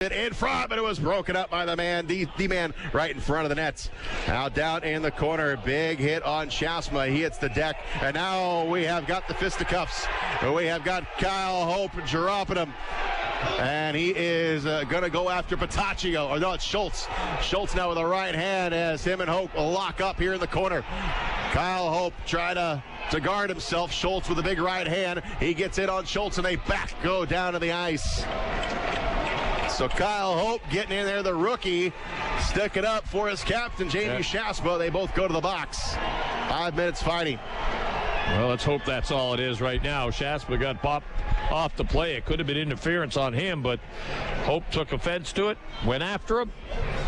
in front, but it was broken up by the man, the, the man right in front of the nets. Now down in the corner, big hit on Schaafsma. He hits the deck, and now we have got the fisticuffs. We have got Kyle Hope dropping him. And he is uh, going to go after Pataccio. Or no, it's Schultz. Schultz now with a right hand as him and Hope lock up here in the corner. Kyle Hope trying to, to guard himself. Schultz with a big right hand. He gets in on Schultz and they back go down to the ice. So Kyle Hope getting in there, the rookie, sticking up for his captain, Jamie yeah. Schaafsma. They both go to the box. Five minutes fighting. Well, let's hope that's all it is right now. Schaafsma got popped off the play. It could have been interference on him, but Hope took offense to it, went after him.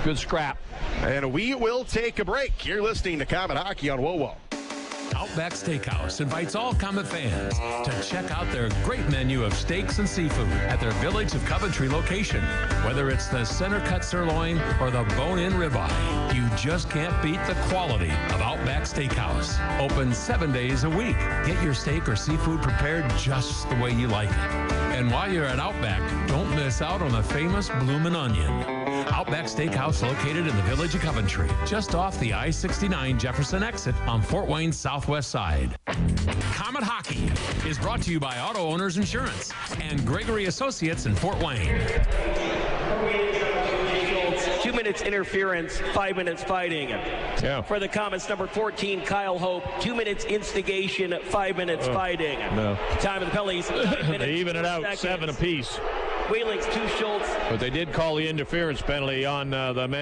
Good scrap. And we will take a break. You're listening to Komet Hockey on WOWO. Outback Steakhouse invites all Komet fans to check out their great menu of steaks and seafood at their Village of Coventry location. Whether it's the center cut sirloin or the bone in ribeye, you just can't beat the quality of Outback Steakhouse. Open seven days a week. Get your steak or seafood prepared just the way you like it. And while you're at Outback, don't miss out on the famous bloomin' onion. Outback Steakhouse located in the village of Coventry, just off the I 69 Jefferson exit on Fort Wayne's southwest side. Komet Hockey is brought to you by Auto Owners Insurance and Gregory Associates in Fort Wayne. Two minutes interference, five minutes fighting. Yeah. For the Komets, number 14, Kyle Hope. Two minutes instigation, five minutes oh, fighting. No. Time of the penalties. they even it out, seconds. seven apiece. Two Schultz. But they did call the interference penalty on uh, the man.